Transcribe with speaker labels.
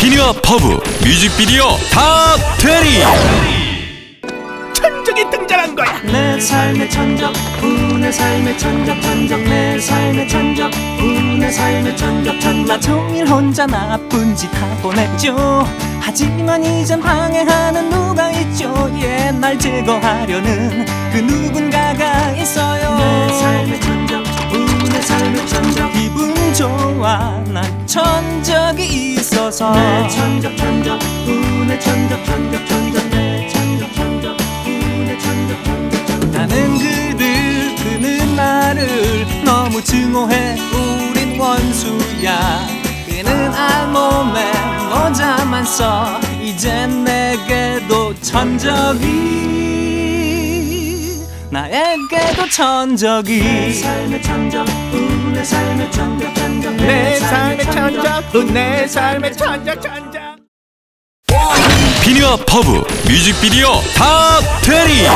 Speaker 1: 비니와 퍼브 뮤직비디오 다 되리.
Speaker 2: 천적이 등장한 거야.
Speaker 3: 내 삶의 천적 우내 삶의 천적 천적 내 삶의 천적 우내 삶의 천적 천적. 종일 혼자 나쁜 짓 하곤 했죠. 하지만 이젠 방해하는 누가 있죠. 옛날 제거하려는 그 누군가가 천 적이 있어서. 내 천적 천적 우내 천적 천적 천적 내 천적 천적 우내 천적 천적 천적. 나는 그들 그는 나를 너무 증오해 우린 원수야. 그는 알몸에 모자만 써. 이젠 내게도 천적이 나에게도 천적이. 내 삶의 천적
Speaker 2: 내 삶의 천적 내 삶의 천적 천적
Speaker 1: 비니와 퍼브 뮤직비디오 다 되리